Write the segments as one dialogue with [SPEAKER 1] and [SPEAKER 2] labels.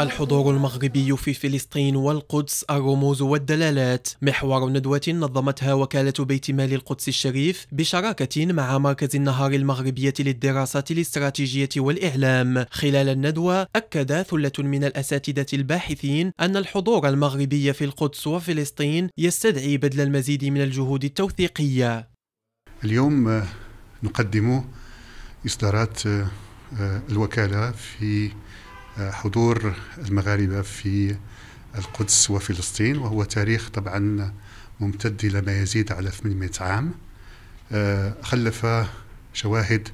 [SPEAKER 1] الحضور المغربي في فلسطين والقدس الرموز والدلالات. محور ندوة نظمتها وكالة بيت مال القدس الشريف بشراكة مع مركز النهار المغربية للدراسات الاستراتيجية والإعلام. خلال الندوة أكد ثلة من الأساتذة الباحثين أن الحضور المغربي في القدس وفلسطين يستدعي بذل المزيد من الجهود التوثيقية.
[SPEAKER 2] اليوم آه، نقدم إصدارات آه، آه، الوكالة في حضور المغاربة في القدس وفلسطين وهو تاريخ طبعا ممتد إلى ما يزيد على 800 عام. خلف شواهد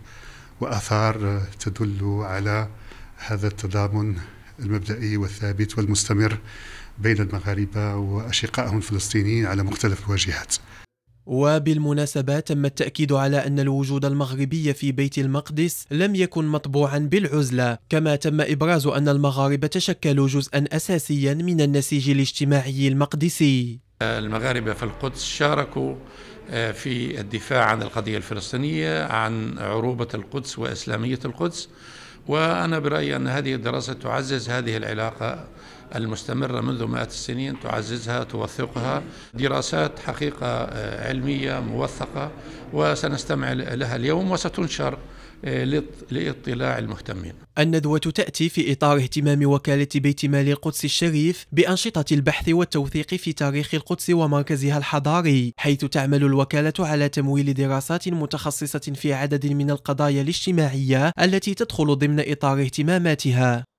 [SPEAKER 2] وآثار تدل على هذا التضامن المبدئي والثابت والمستمر بين المغاربة وأشقائهم الفلسطينيين على مختلف الواجهات.
[SPEAKER 1] وبالمناسبة تم التأكيد على أن الوجود المغربي في بيت المقدس لم يكن مطبوعا بالعزلة كما تم إبراز أن المغاربة تشكلوا جزءا أساسيا من النسيج الاجتماعي المقدسي.
[SPEAKER 3] المغاربة في القدس شاركوا آه، في الدفاع عن القضية الفلسطينية عن عروبة القدس وإسلامية القدس وأنا برأيي أن هذه الدراسة تعزز هذه العلاقة المستمرة منذ مئات السنين تعززها توثقها دراسات حقيقة آه، علمية موثقة وسنستمع لها اليوم وستنشر آه، لإطلاع المهتمين.
[SPEAKER 1] الندوة تأتي في إطار اهتمام وكالة بيت مال القدس الشريف بأنشطة البحث والتوثيق في تاريخ القدس ومركزها الحضاري، حيث تعمل الوكالة على تمويل دراسات متخصصة في عدد من القضايا الاجتماعية التي تدخل ضمن إطار اهتماماتها.